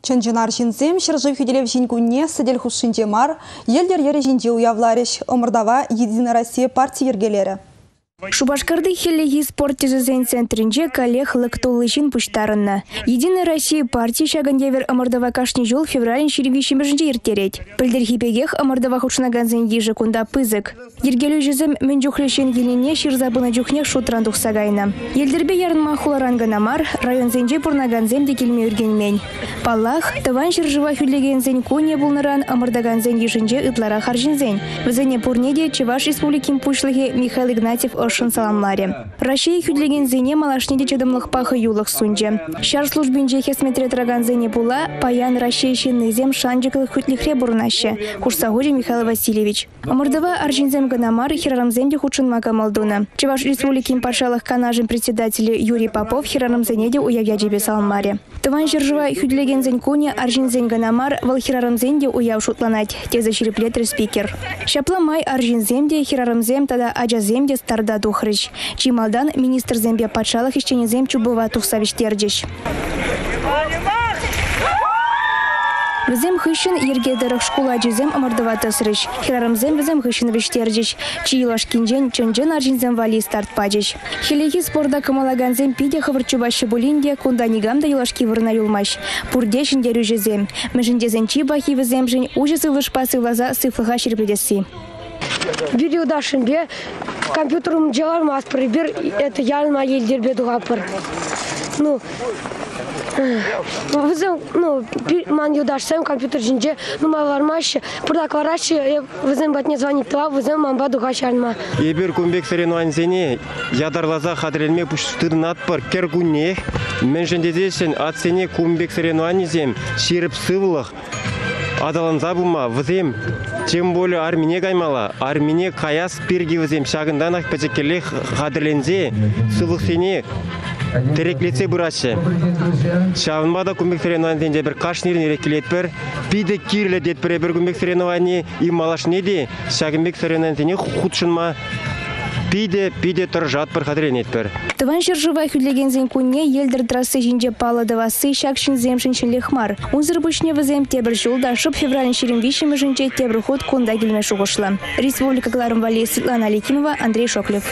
Чынчынар жинзем шыржы хүделев жинкуне сыдел хушинче мар, елдер ере жинче уявларыш, омырдава Единая Россия партия ергелері. Шубашкарды хеллеги спорт тезізен центрінже коллег лыктулы пуштарынна. Единая Россия партия шагандевер Амардава кашни жол февралін шеревиші межінде ертерет. Пілдер хипегех Амардава хучнаганзен ежі кунда пызык. Ергелю жүзім мен жүхлешен гелене ширзабына жүхнех шутран тухсагайна. Елдербе ярынма хуларанганамар район зенже пурнаганзем де келме үргенмен. Паллах, тыван шыржыва хүллегензен коне булныран Амардаганзен ежінже ытлара харжинзен. Візене пурнеде Чеваш республикин пушлығы Михаил Игнатьев ошын саламларе. Россия хүдлеген зене малашнеде чедымлық пахы юлық сунже. Шар службинже хесметре траган зене була, паян Россия нызем шанжықлық хүтлихре бурнаще. Курсагори Михаил Васильевич. Амырдыва аржинзем ганамар хирарамзенде худшын макамалдуна. Чеваш республикин пашалық канажын председателі Юрий Попов хирарамзенеде уявя жебе саламларе. Тыван жыржыва хүдлеген зен куне аржинзен ганамар вал хирарамзенде уяв шутланать. Тезе шереплетер спикер. Шапла май аржинземде хирарамзем тада аджаземде старда тухрыч. Чималдан министр зембе патшалық ишченезем чубыва тухсавиштердеш. Візем хыщын ергедірік школа жезем ымырдыва тысырыш. Хирарымзем візем хыщын виштердеш. Чийлаш кинжен чынжын аржинзем вали старт падеш. Хилеги спорда кымалаганзем пиде хывырчубашы булинде кунда нигамда юлашки вырна юлмаш. Пурдешін дерю жезем. Межіндезен чиба хивізем жын уже сывлышпа сывлаза сыфлыға шерпедесі. Видеода шынбе компьютерым жалармас бир это ялма елдербе дугапыр ну Візім, ну, ман юдашсам компьютер жинже, ну, ма вармашы, бұрда кварашы, візім батне звонит тва, візім ман баду гашарма. Ебір күмбек соревнованиесіне ядарлаза хадырелме пұштырын атпыр, кер күнне, мен жіндедесін атсене күмбек соревнованиесем, шеріп сывылық, адаланза бұма, візем, тем более армине каймала, армине каяс пирги візем, шағынданақ пәчекелі хадырлензе, сывылық тереклетсе бұрашы. Шавынбада күмбек соревнованиесінде бір қашнерін ерекелет бір, пиде кирле дет бір күмбек соревнование, и малаш неде, шагынбек соревнованиесіне худшынма, пиде пиде тұржат бір қадырен етпір. Тыван жыржыва хүлеген зен күнне елдір трассы жинже паладывасы шакшын земшін шелехмар. Унзыр бүшне візем тебір жолда шып февралін шерін вишімі жинже тебір ход кунда келме шуғышлы. Республика Кларым Вали Светлана Аликимова, Андрей Шоклев.